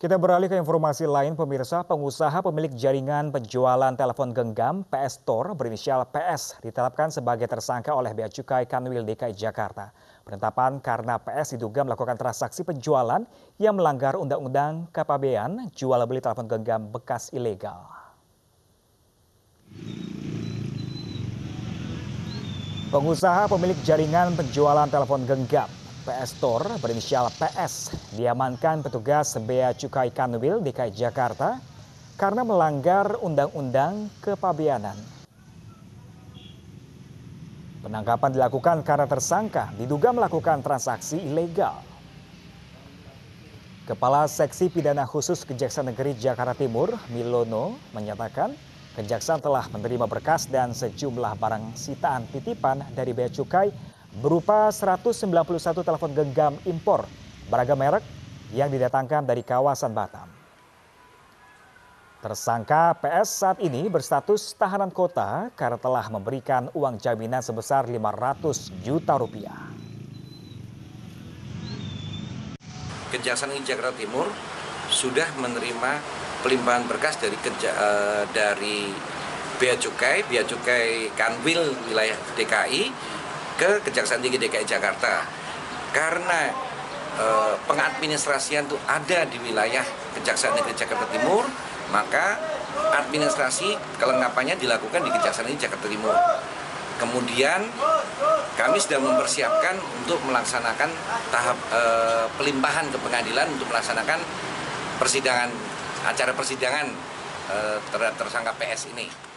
Kita beralih ke informasi lain, pemirsa. Pengusaha pemilik jaringan penjualan telepon genggam PS Store berinisial PS ditetapkan sebagai tersangka oleh Bea Cukai Kanwil DKI Jakarta. Penetapan karena PS diduga melakukan transaksi penjualan yang melanggar Undang-Undang Kepabean jual beli telepon genggam bekas ilegal. Pengusaha pemilik jaringan penjualan telepon genggam PS Store berinisial PS diamankan petugas Bea Cukai Kanwil DKI Jakarta karena melanggar Undang-Undang Kepabeanan. Penangkapan dilakukan karena tersangka diduga melakukan transaksi ilegal. Kepala Seksi Pidana Khusus Kejaksaan Negeri Jakarta Timur, Milono, menyatakan Kejaksaan telah menerima berkas dan sejumlah barang sitaan titipan dari Bea Cukai berupa 191 telepon genggam impor beragam merek yang didatangkan dari kawasan Batam. Tersangka PS saat ini berstatus tahanan kota karena telah memberikan uang jaminan sebesar 500 juta rupiah. Kejaksaan Negeri Jakarta Timur sudah menerima pelimpahan berkas dari keja, uh, dari Bea Cukai, Bea Cukai Kanwil wilayah DKI ke Kejaksaan Tinggi DKI Jakarta. Karena e, pengadministrasian itu ada di wilayah Kejaksaan Negeri Jakarta Timur maka administrasi kelengkapannya dilakukan di Kejaksaan Negeri Jakarta Timur. Kemudian kami sudah mempersiapkan untuk melaksanakan tahap e, pelimpahan ke pengadilan untuk melaksanakan persidangan acara persidangan e, terhadap tersangka PS ini